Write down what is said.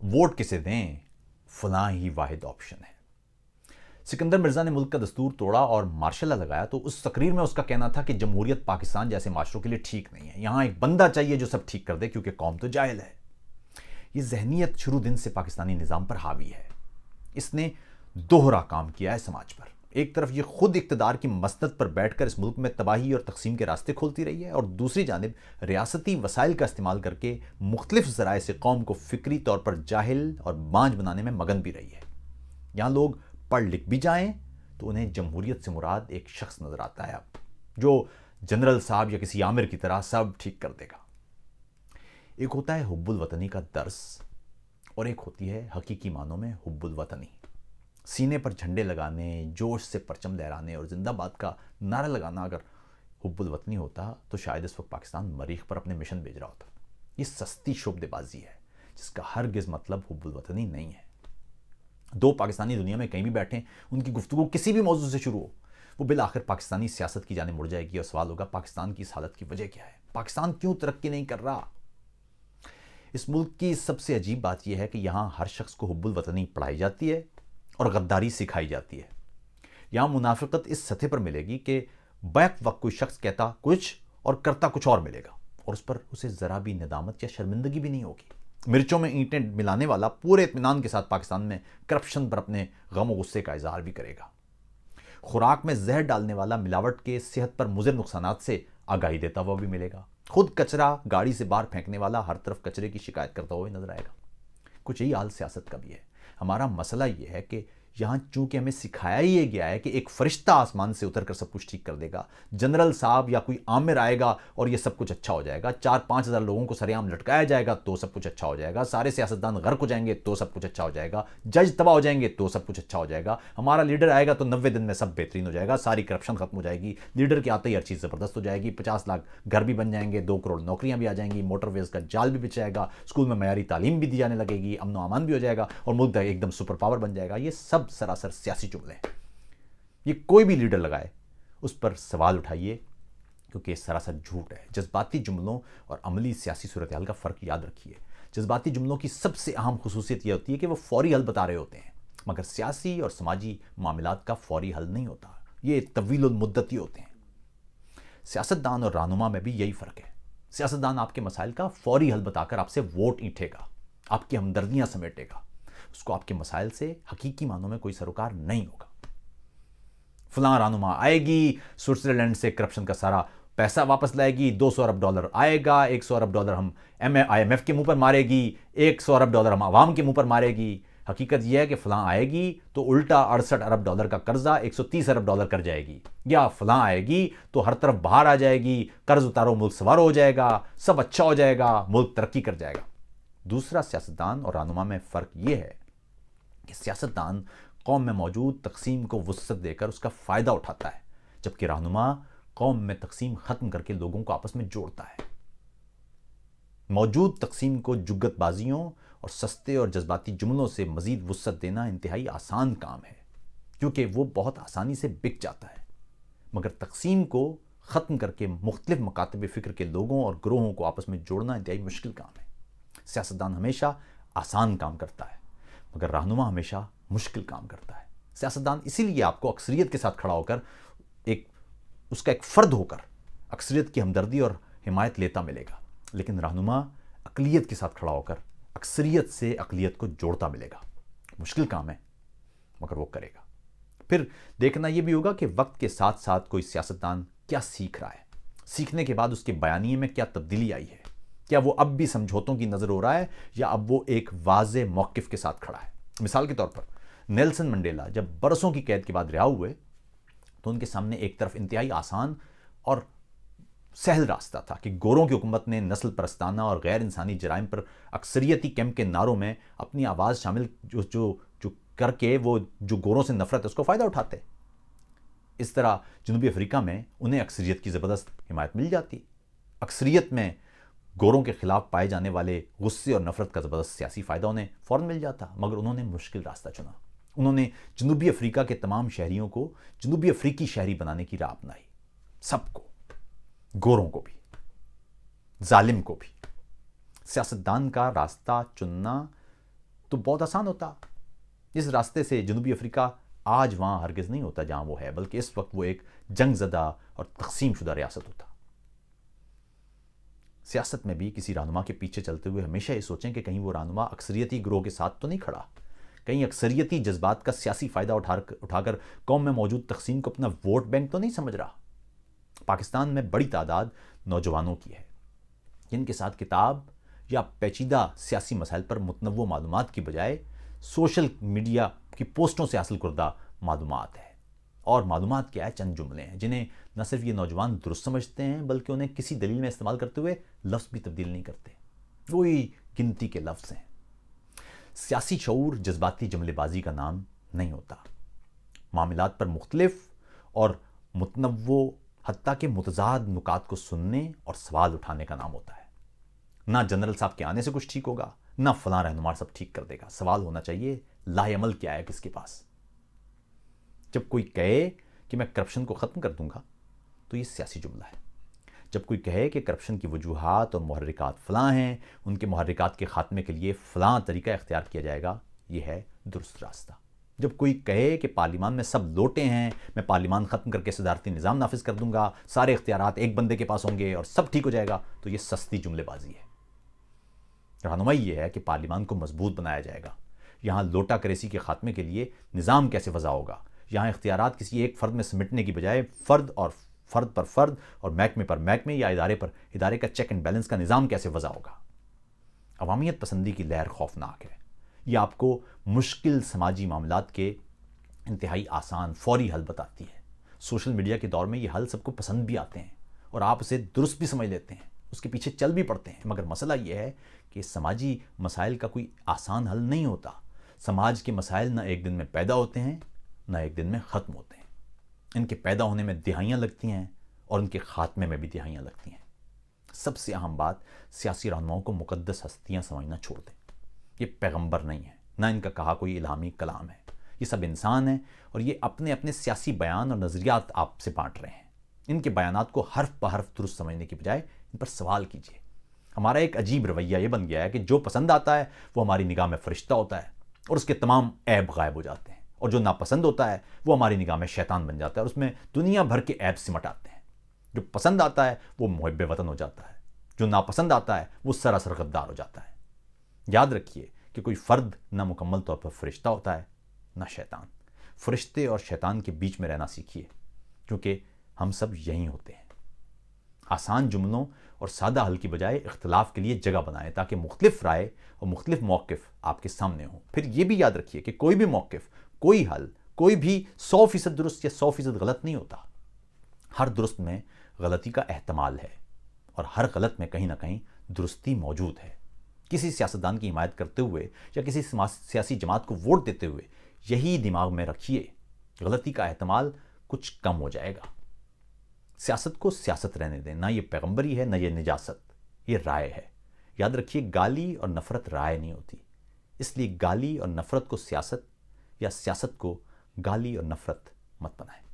Vote किसे दें? फला ही वाहिद ऑप्शन है। सिकंदर मिर्ज़ा ने मुल्क का दस्तूर तोड़ा और मार्शल लगाया तो उस तकरीर में उसका कहना था कि जमहूरियत पाकिस्तान जैसे माशरों के लिए ठीक नहीं है। यहाँ एक बंदा चाहिए जो सब ठीक कर दे, क्योंकि कौम तो जायल है। यह जहनीत शुरू दिन से पाकिस्तानी निज़ाम पर हावी है। इसने दोहरा काम किया है समाज पर। एक तरफ़ ये खुद इकतदार की मसनत पर बैठकर इस मुल्क में तबाही और तकसीम के रास्ते खोलती रही है और दूसरी जानब रियासती वसाइल का इस्तेमाल करके मुख्तलिफ़ जराए से कौम को फिक्री तौर पर जाहिल और बांझ बनाने में मगन भी रही है। यहाँ लोग पढ़ लिख भी जाएँ तो उन्हें जमहूरियत से मुराद एक शख्स नज़र आता है अब, जो जनरल साहब या किसी आमिर की तरह सब ठीक कर देगा। एक होता है हुब्बुल वतनी का दर्स और एक होती है हकीकी मानों में हुब्बुल वतनी। सीने पर झंडे लगाने, जोश से परचम लहराने और जिंदाबाद का नारा लगाना अगर हुब्बुल वतनी होता तो शायद इस वक्त पाकिस्तान मरीख पर अपने मिशन भेज रहा होता। ये सस्ती शुभदेबाजी है, जिसका हर गिज मतलब हुब्बुल वतनी नहीं है। दो पाकिस्तानी दुनिया में कहीं भी बैठे, उनकी गुफ्तु किसी भी मौजूद से शुरू हो, वो बिल आखिर पाकिस्तानी सियासत की जाने मुड़ जाएगी और सवाल होगा, पाकिस्तान की इस हालत की वजह क्या है? पाकिस्तान क्यों तरक्की नहीं कर रहा? इस मुल्क की सबसे अजीब बात यह है कि यहाँ हर शख्स को हुब्बुल वतनी पढ़ाई जाती है और गद्दारी सिखाई जाती है। यहाँ मुनाफिकत इस सतह पर मिलेगी कि बैक वक्त कोई शख्स कहता कुछ और करता कुछ और मिलेगा और उस पर उसे ज़रा भी निदामत या शर्मिंदगी भी नहीं होगी। मिर्चों में ईंटें मिलाने वाला पूरे इतमान के साथ पाकिस्तान में करप्शन पर अपने गम गुस्से का इजहार भी करेगा। खुराक में जहर डालने वाला मिलावट के सेहत पर मुजर नुकसान से आगाही देता हुआ भी मिलेगा। खुद कचरा गाड़ी से बाहर फेंकने वाला हर तरफ़ कचरे की शिकायत करता हुआ नज़र आएगा। कुछ यही हाल सियासत का भी है। हमारा मसला ये है कि यहाँ चूँकि हमें सिखाया ही गया है कि एक फरिश्ता आसमान से उतर कर सब कुछ ठीक कर देगा, जनरल साहब या कोई आमिर आएगा और ये सब कुछ अच्छा हो जाएगा चार पाँच हज़ार लोगों को सरेआम लटकाया जाएगा तो सब कुछ अच्छा हो जाएगा, सारे सियासतदान गर्क हो जाएँगे तो सब कुछ अच्छा हो जाएगा, जज तबाह हो जाएँगे तो सब कुछ अच्छा हो जाएगा, हमारा लीडर आएगा तो नब्बे दिन में सब बेहतरीन हो जाएगा, सारी करप्शन खत्म हो जाएगी, लीडर के आते ही हर चीज़ ज़बरदस्त हो जाएगी, पचास लाख घर भी बन जाएँगे, दो करोड़ नौकरियाँ भी आ जाएँगी मोटरवेज का जाल भी बिछाएगा स्कूल में मैारी तालीम भी दी जाने लगेगी अमन अमान भी हो जाएगा और मुल्क एकदम सुपर पावर बन जाएगा, ये सब सरासर सियासी जुमले हैं। ये कोई भी लीडर लगाए, उस पर सवाल उठाइए, क्योंकि सरासर झूठ है। जज्बाती जुमलों और अमली सियासी सूरत हाल का फ़र्क याद रखिए। जज्बाती जुमलों की सबसे अहम खसूसियत यह होती है कि वो फौरी हल बता रहे होते हैं, मगर सियासी और समाजी मामला का फौरी हल नहीं होता। ये तवील मुद्दती होते हैं। सियासतदान और रानुमा में भी यही फ़र्क है। सियासतदान आपके मसाइल का फौरी हल बताकर आपसे वोट ईंटेगा, आपकी हमदर्दियाँ समेटेगा। उसको आपके मसाइल से हकीकी मानों में कोई सरोकार नहीं होगा। फलां रानुमा आएगी, स्विट्जरलैंड से करप्शन का सारा पैसा वापस लाएगी 200 अरब डॉलर आएगा 100 अरब डॉलर हम एम आई एम एफ़ के मुँह पर मारेगी 100 अरब डॉलर हम आवाम के मुँह पर मारेगी। हकीकत यह है कि फलां आएगी तो उल्टा अड़सठ अरब डॉलर का कर्जा 130 अरब डॉलर कर जाएगी। या फलां आएगी तो हर तरफ़ बाहर आ जाएगी, कर्ज उतारो, मुल्क सवार हो जाएगा, सब अच्छा हो जाएगा, मुल्क तरक्की कर जाएगा। दूसरा सियासतदान और रहनुमा में फ़र्क यह है कि सियासतदान कौम में मौजूद तकसीम को वसत देकर उसका फ़ायदा उठाता है, जबकि रहनुमा कौम में तकसीम ख़त्म करके लोगों को आपस में जोड़ता है। मौजूद तकसीम को जुगतबाजियों और सस्ते और जज्बाती जुमलों से मज़ीद वसत देना इंतहाई आसान काम है, क्योंकि वो बहुत आसानी से बिक जाता है। मगर तकसीम को ख़त्म करके मुख्तलिफ़ मकातब फ़िक्र के लोगों और ग्रोहों को आपस में जोड़ना इंतहाई मुश्किल काम है। सियासतदान हमेशा आसान काम करता है, मगर रहनुमा हमेशा मुश्किल काम करता है। सियासतदान इसीलिए आपको अक्सरियत के साथ खड़ा होकर एक, उसका एक फ़र्द होकर अक्सरियत की हमदर्दी और हिमायत लेता मिलेगा। लेकिन रहनुमा अकलीत के साथ खड़ा होकर अक्सरियत से अकलीत को जोड़ता मिलेगा। मुश्किल काम है, मगर वो करेगा। फिर देखना यह भी होगा कि वक्त के साथ साथ कोई सियासतदान क्या सीख रहा है। सीखने के बाद उसके बयानी में क्या तब्दीली आई है। क्या वो अब भी समझौतों की नज़र हो रहा है या अब वो एक वाज मौकफ के साथ खड़ा है? मिसाल के तौर पर, नेल्सन मंडेला जब बरसों की कैद के बाद रिहा हुए तो उनके सामने एक तरफ़ इंतहाई आसान और सहल रास्ता था कि गोरों की हुकूमत ने नस्ल परस्ताना और गैर इंसानी जराइम पर अक्सरियती कैंप के नारों में अपनी आवाज़ शामिल जो जो जो करके वो, जो गोरों से नफरत है, उसको फ़ायदा उठाते। इस तरह जनूबी अफ्रीका में उन्हें अक्सरियत की ज़बरदस्त हिमायत मिल जाती। अक्सरियत में गोरों के खिलाफ पाए जाने वाले गुस्से और नफरत का ज़बरदस्त सियासी फ़ायदा उन्हें फ़ौरन मिल जाता, मगर उन्होंने मुश्किल रास्ता चुना। उन्होंने जनूबी अफ्रीका के तमाम शहरीों को जनूबी अफ्रीकी शहरी बनाने की राह अपनाई। सबको, गोरों को भी, जालिम को भी। सियासतदान का रास्ता चुनना तो बहुत आसान होता। इस रास्ते से जनूबी अफ्रीका आज वहाँ हरगिज़ नहीं होता जहाँ वो है, बल्कि इस वक्त वो एक जंग ज़दा और तकसीम शुदा रियासत होता। सियासत में भी किसी रहनुमा के पीछे चलते हुए हमेशा ये सोचें कि कहीं वो रहनुमा अक्सरियती ग्रोह के साथ तो नहीं खड़ा। कहीं अक्सरियती जज्बात का सियासी फ़ायदा उठा उठाकर कौम में मौजूद तकसीम को अपना वोट बैंक तो नहीं समझ रहा। पाकिस्तान में बड़ी तादाद नौजवानों की है। जिनके साथ किताब या पेचीदा सियासी मसाइल पर मुतनव मालूम की बजाय सोशल मीडिया की पोस्टों से हासिल करदा मालूम है। और मालूम क्या है चंद जुमले हैं, जिन्हें न सिर्फ़ ये नौजवान दुरुस्त समझते हैं, बल्कि उन्हें किसी दलील में इस्तेमाल करते हुए लफ्ज़ भी तब्दील नहीं करते। वही गिनती के लफ्ज़ हैं। सियासी शूर जज्बाती जमलेबाजी का नाम नहीं होता। मामलात पर मुख्तलिफ़ और मुतनवो हती के मुतजाद नुकात को सुनने और सवाल उठाने का नाम होता है। ना जनरल साहब के आने से कुछ ठीक होगा, ना फला रहनुमा सब ठीक कर देगा। सवाल होना चाहिए लाएमल क्या है किसके पास? जब कोई कहे कि मैं करप्शन को ख़त्म कर दूँगा तो ये सियासी जुमला है। जब कोई कहे कि करप्शन की वजूहत और महरक़ात फ़लाँ हैं, उनके महरक़ात के ख़ात्मे के लिए फ़लाँ तरीका इख्तियार किया जाएगा, ये है दुरुस्त रास्ता। जब कोई कहे कि पार्लिमान में सब लोटे हैं, मैं पार्लिमान ख़त्म करके सदारती निज़ाम नाफिज कर दूँगा, सारे इख्तियार एक बंदे के पास होंगे और सब ठीक हो जाएगा तो ये सस्ती जुमलेबाजी है। रहनुमाई ये है कि पार्लिमान को मज़बूत बनाया जाएगा। यहाँ लोटा करेसी के खात्मे के लिए निज़ाम कैसे वजह होगा? यहाँ इख्तियार किसी एक फ़र्द में समेटने की बजाय फ़र्द और फ़र्द पर फ़र्द और महकमे पर महकमे या इदारे पर इदारे का चेक एंड बैलेंस का निज़ाम कैसे वजह होगा? अवामियत पसंदी की लहर खौफनाक है। यह आपको मुश्किल समाजी मामला के इंतहाई आसान, फौरी हल बताती है। सोशल मीडिया के दौर में ये हल सबको पसंद भी आते हैं और आप उसे दुरुस्त भी समझ लेते हैं। उसके पीछे चल भी पड़ते हैं। मगर मसला यह है कि समाजी मसाइल का कोई आसान हल नहीं होता। समाज के मसाइल न एक दिन में पैदा होते हैं न एक दिन में ख़त्म होते हैं। इनके पैदा होने में दिहाइयाँ लगती हैं और इनके ख़ात्मे में भी दिहाइयाँ लगती हैं। सबसे अहम बात, सियासी रहनुमाओं को मुकद्दस हस्तियाँ समझना छोड़ दें। ये पैगंबर नहीं है, ना इनका कहा कोई इलामी कलाम है। ये सब इंसान हैं और ये अपने अपने सियासी बयान और नज़रियात आपसे बांट रहे हैं। इनके बयान को हर्फ बहरफ दुरुस्त समझने की बजाय इन पर सवाल कीजिए। हमारा एक अजीब रवैया ये बन गया है कि जो पसंद आता है, वो हमारी निगाह में फरिश्ता होता है और उसके तमाम ऐब गायब हो जाते हैं। और जो नापसंद होता है, वो हमारी निगाह में शैतान बन जाता है और उसमें दुनिया भर के ऐप सिमट आते हैं। जो पसंद आता है, वो मुहब वतन हो जाता है। जो नापसंद आता है, वो सरासर गद्दार हो जाता है। याद रखिए कि कोई फ़र्द ना मुकम्मल तौर पर फरिश्ता होता है, ना शैतान। फरिश्ते और शैतान के बीच में रहना सीखिए, क्योंकि हम सब यहीं होते हैं। आसान जुमलों और सादा हल की बजाय इख्तलाफ के लिए जगह बनाएँ, ताकि मुख्तलिफ़ राय और मुख्तलिफ़ मौक़ आपके सामने हों। फिर यह भी याद रखिए कि कोई भी मौक़ कोई हल, कोई भी सौ फ़ीसद दुरुस्त या सौ फ़ीसद गलत नहीं होता। हर दुरुस्त में गलती का एहतमाल है और हर गलत में कहीं ना कहीं दुरुस्ती मौजूद है। किसी सियासतदान की हिमायत करते हुए या किसी सियासी जमात को वोट देते हुए यही दिमाग में रखिए, गलती का एहतमाल कुछ कम हो जाएगा। सियासत को सियासत रहने दें, ना ये पैगंबरी है, ना ये निजासत, ये राय है। याद रखिए, गाली और नफ़रत राय नहीं होती। इसलिए गाली और नफ़रत को सियासत या सियासत को गाली और नफ़रत मत बनाएँ।